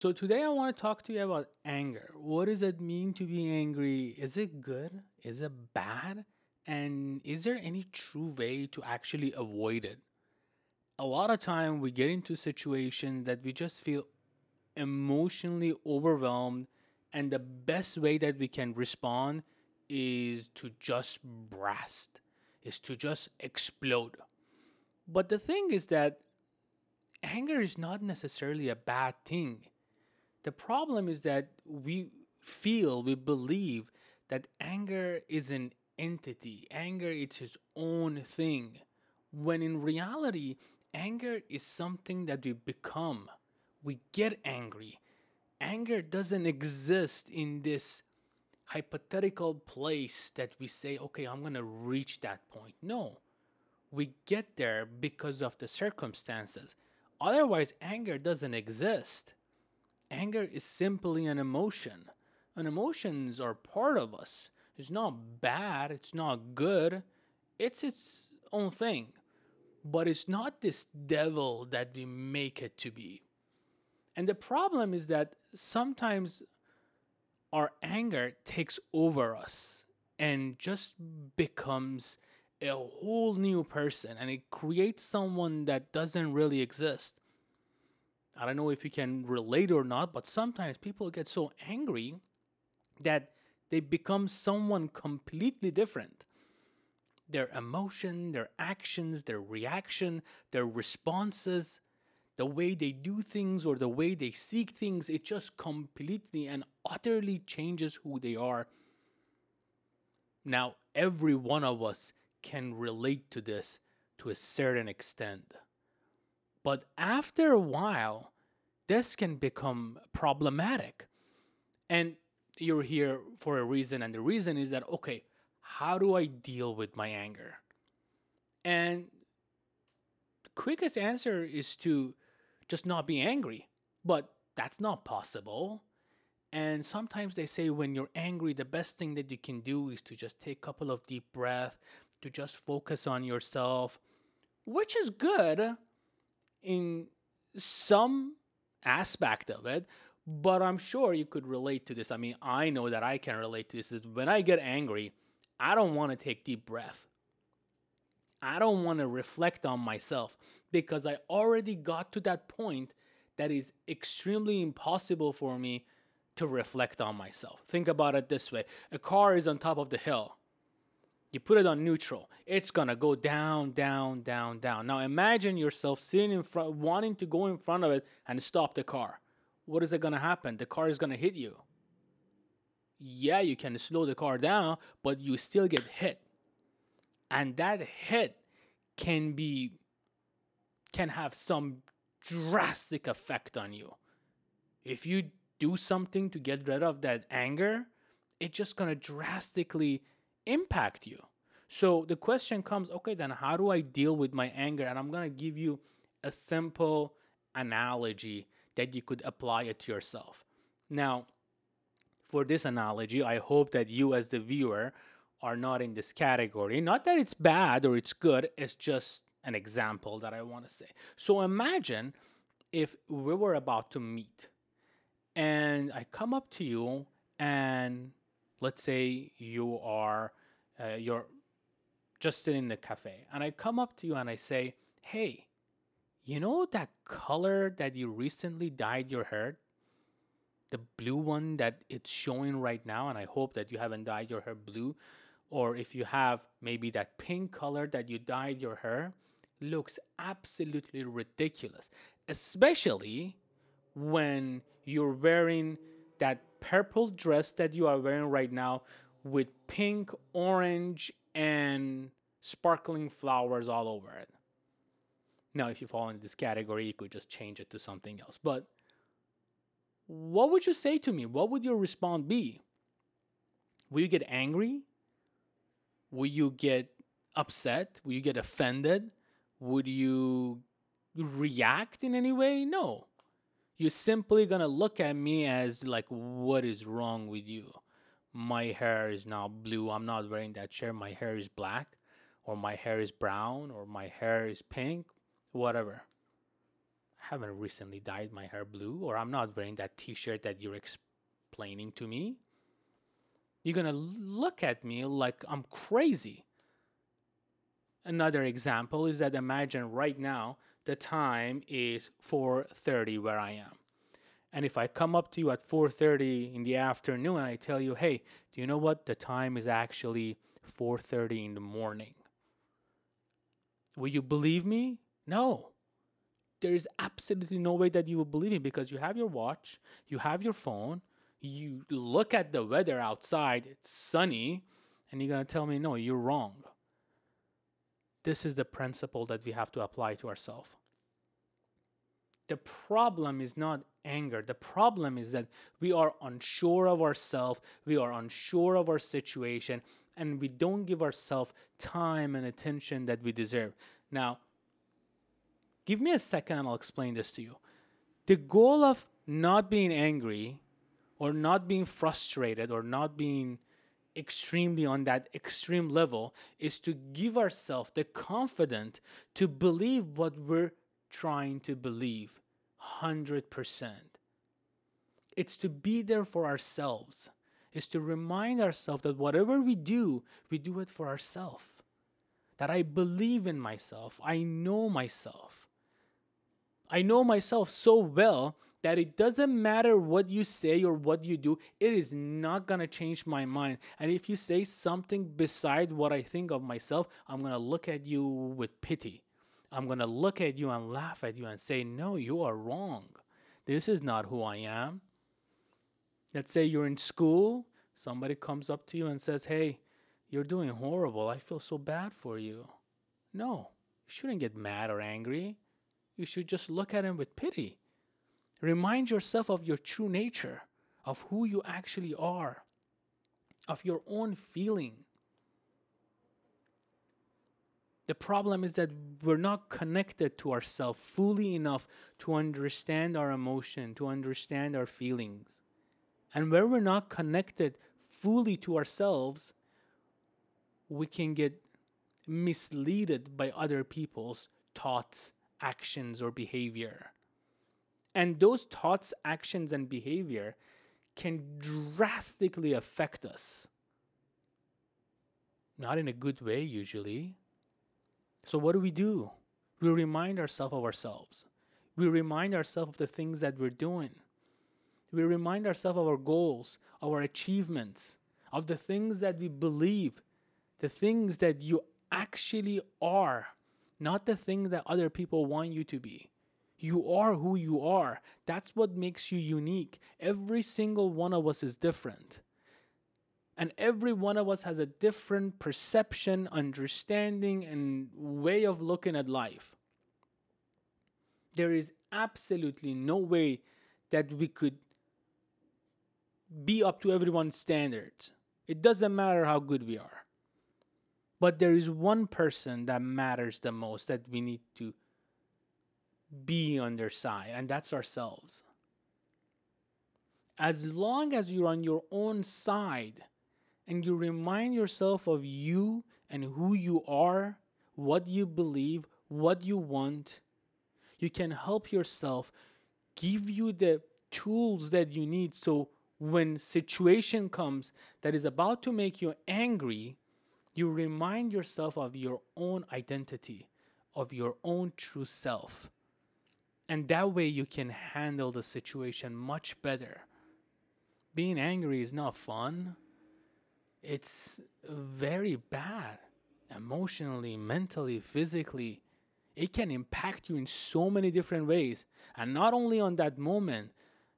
So today I want to talk to you about anger. What does it mean to be angry? Is it good? Is it bad? And is there any true way to actually avoid it? A lot of time we get into situations that we just feel emotionally overwhelmed and the best way that we can respond is to just blast, is to just explode. But the thing is that anger is not necessarily a bad thing. The problem is that we feel, we believe that anger is an entity, anger is its own thing, when in reality, anger is something that we become. We get angry. Anger doesn't exist in this hypothetical place that we say, okay, I'm going to reach that point. No, we get there because of the circumstances. Otherwise, anger doesn't exist. Anger is simply an emotion. And emotions are part of us. It's not bad, it's not good, it's its own thing. But it's not this devil that we make it to be. And the problem is that sometimes our anger takes over us and just becomes a whole new person and it creates someone that doesn't really exist. I don't know if you can relate or not, but sometimes people get so angry that they become someone completely different. Their emotion, their actions, their reaction, their responses, the way they do things or the way they seek things, it just completely and utterly changes who they are. Now, every one of us can relate to this to a certain extent. But after a while, this can become problematic. And you're here for a reason, and the reason is that, okay, how do I deal with my anger? And the quickest answer is to just not be angry. But that's not possible. And sometimes they say when you're angry, the best thing that you can do is to just take a couple of deep breaths, to just focus on yourself, which is good in some aspect of it. But I'm sure you could relate to this. I mean, I know that I can relate to this. When I get angry, I don't want to take deep breath. I don't want to reflect on myself because I already got to that point that is extremely impossible for me to reflect on myself. Think about it this way a car is on top of the hill. You put it on neutral, it's gonna go down, down, down, down. Now imagine yourself sitting in front, wanting to go in front of it and stop the car. What is it gonna happen? The car is gonna hit you. Yeah, you can slow the car down, but you still get hit and that hit can be can have some drastic effect on you if you do something to get rid of that anger it's just to drastically impact you so the question comes okay then how do i deal with my anger and i'm going to give you a simple analogy that you could apply it to yourself now for this analogy i hope that you as the viewer are not in this category. Not that it's bad or it's good, it's just an example that I want to say. So imagine if we were about to meet and I come up to you and let's say you are uh, you're just sitting in the cafe and I come up to you and I say, "Hey, you know that color that you recently dyed your hair? The blue one that it's showing right now and I hope that you haven't dyed your hair blue." or if you have maybe that pink color that you dyed your hair, looks absolutely ridiculous, especially when you're wearing that purple dress that you are wearing right now with pink, orange, and sparkling flowers all over it. Now, if you fall in this category, you could just change it to something else. But what would you say to me? What would your response be? Will you get angry? Will you get upset? Will you get offended? Would you react in any way? No. You're simply gonna look at me as like, what is wrong with you? My hair is now blue. I'm not wearing that shirt. My hair is black, or my hair is brown, or my hair is pink, whatever. I haven't recently dyed my hair blue, or I'm not wearing that t shirt that you're explaining to me. You're gonna look at me like I'm crazy. Another example is that imagine right now the time is 4:30 where I am. And if I come up to you at 4:30 in the afternoon and I tell you, "Hey, do you know what? The time is actually 4:30 in the morning." Will you believe me? No. There is absolutely no way that you will believe me because you have your watch, you have your phone, you look at the weather outside, it's sunny, and you're going to tell me, no, you're wrong. This is the principle that we have to apply to ourselves. The problem is not anger. The problem is that we are unsure of ourselves, we are unsure of our situation, and we don't give ourselves time and attention that we deserve. Now, give me a second and I'll explain this to you. The goal of not being angry or not being frustrated or not being extremely on that extreme level is to give ourselves the confidence to believe what we're trying to believe 100%. It's to be there for ourselves is to remind ourselves that whatever we do, we do it for ourselves. That I believe in myself, I know myself. I know myself so well that it doesn't matter what you say or what you do, it is not going to change my mind. And if you say something beside what I think of myself, I'm going to look at you with pity. I'm going to look at you and laugh at you and say, No, you are wrong. This is not who I am. Let's say you're in school, somebody comes up to you and says, Hey, you're doing horrible. I feel so bad for you. No, you shouldn't get mad or angry. You should just look at him with pity. Remind yourself of your true nature, of who you actually are, of your own feeling. The problem is that we're not connected to ourselves fully enough to understand our emotion, to understand our feelings. And where we're not connected fully to ourselves, we can get misleaded by other people's thoughts, actions, or behavior. And those thoughts, actions, and behavior can drastically affect us. Not in a good way, usually. So, what do we do? We remind ourselves of ourselves. We remind ourselves of the things that we're doing. We remind ourselves of our goals, our achievements, of the things that we believe, the things that you actually are, not the things that other people want you to be. You are who you are. That's what makes you unique. Every single one of us is different. And every one of us has a different perception, understanding, and way of looking at life. There is absolutely no way that we could be up to everyone's standards. It doesn't matter how good we are. But there is one person that matters the most that we need to be on their side, and that's ourselves. As long as you're on your own side and you remind yourself of you and who you are, what you believe, what you want, you can help yourself give you the tools that you need so when situation comes that is about to make you angry, you remind yourself of your own identity, of your own true self. And that way you can handle the situation much better. Being angry is not fun. It's very bad emotionally, mentally, physically. It can impact you in so many different ways. And not only on that moment,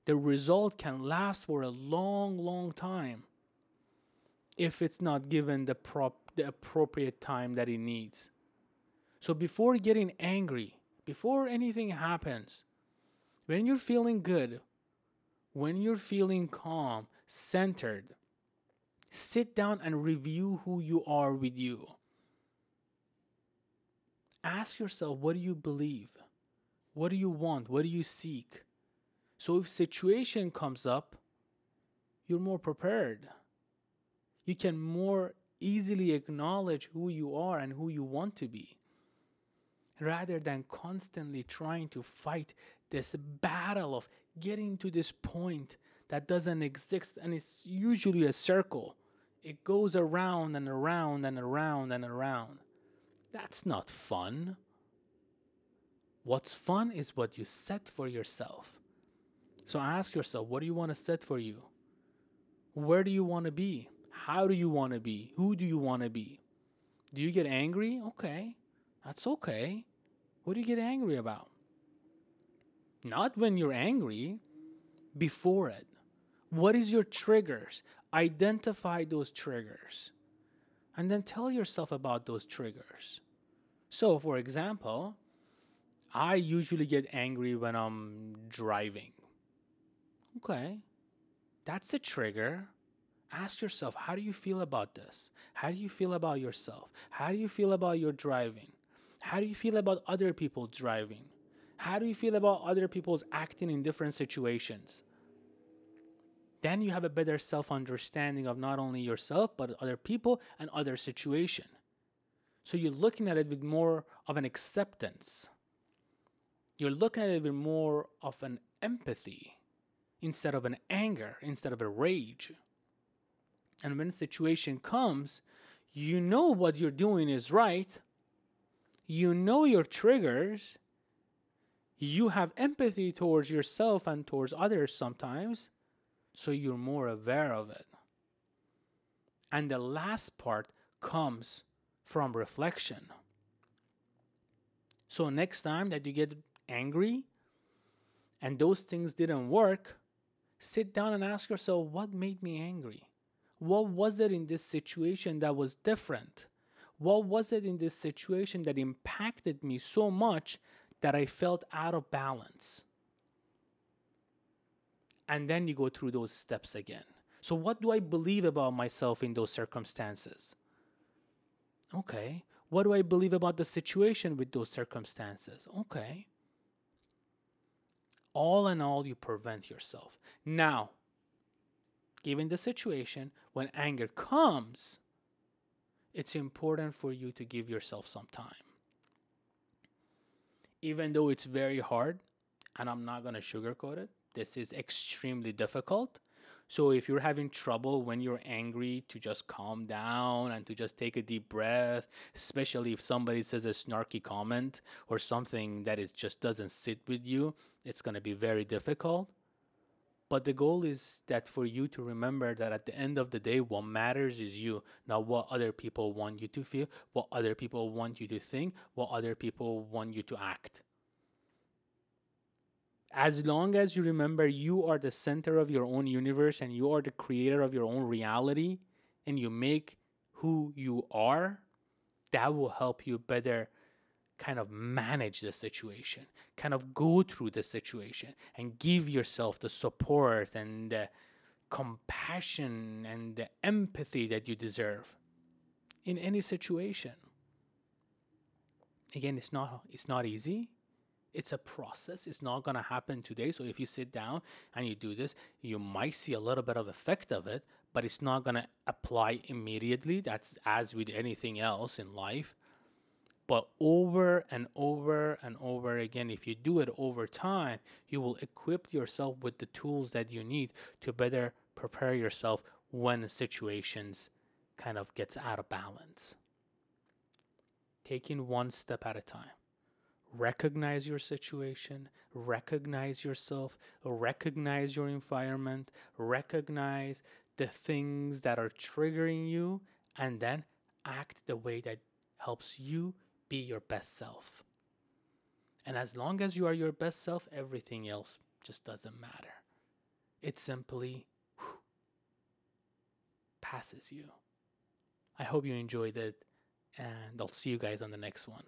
the result can last for a long, long time if it's not given the, prop, the appropriate time that it needs. So before getting angry, before anything happens, when you're feeling good, when you're feeling calm, centered, sit down and review who you are with you. Ask yourself, what do you believe? What do you want? What do you seek? So if situation comes up, you're more prepared. You can more easily acknowledge who you are and who you want to be rather than constantly trying to fight this battle of getting to this point that doesn't exist and it's usually a circle. It goes around and around and around and around. That's not fun. What's fun is what you set for yourself. So ask yourself, what do you want to set for you? Where do you want to be? How do you want to be? Who do you want to be? Do you get angry? Okay, that's okay. What do you get angry about? Not when you're angry, before it. What is your triggers? Identify those triggers and then tell yourself about those triggers. So, for example, I usually get angry when I'm driving. Okay, that's a trigger. Ask yourself, how do you feel about this? How do you feel about yourself? How do you feel about your driving? How do you feel about other people driving? How do you feel about other people's acting in different situations? Then you have a better self understanding of not only yourself, but other people and other situation. So you're looking at it with more of an acceptance. You're looking at it with more of an empathy instead of an anger, instead of a rage. And when a situation comes, you know what you're doing is right. You know your triggers. You have empathy towards yourself and towards others sometimes, so you're more aware of it. And the last part comes from reflection. So, next time that you get angry and those things didn't work, sit down and ask yourself what made me angry? What was it in this situation that was different? What was it in this situation that impacted me so much that I felt out of balance? And then you go through those steps again. So, what do I believe about myself in those circumstances? Okay. What do I believe about the situation with those circumstances? Okay all in all, you prevent yourself. Now, given the situation, when anger comes, it's important for you to give yourself some time. Even though it's very hard, and I'm not going to sugarcoat it, this is extremely difficult. So if you're having trouble when you're angry to just calm down and to just take a deep breath, especially if somebody says a snarky comment or something that it just doesn't sit with you, it's going to be very difficult. But the goal is that for you to remember that at the end of the day, what matters is you, not what other people want you to feel, what other people want you to think, what other people want you to act. As long as you remember you are the center of your own universe and you are the creator of your own reality and you make who you are, that will help you better kind of manage the situation, kind of go through the situation and give yourself the support and the compassion and the empathy that you deserve in any situation. Again, it's not it's not easy. It's a process. It's not going to happen today. So if you sit down and you do this you might see a little bit of effect of it but it's not going to apply immediately. That's as with anything else in life but over and over and over again if you do it over time you will equip yourself with the tools that you need to better prepare yourself when situations kind of gets out of balance. Taking one step at a time. Recognize your situation, recognize yourself, recognize your environment, recognize the things that are triggering you, and then act the way that helps you be your best self. And as long as you are your best self, everything else just doesn't matter. It simply whew, passes you. I hope you enjoyed it, and I'll see you guys on the next one.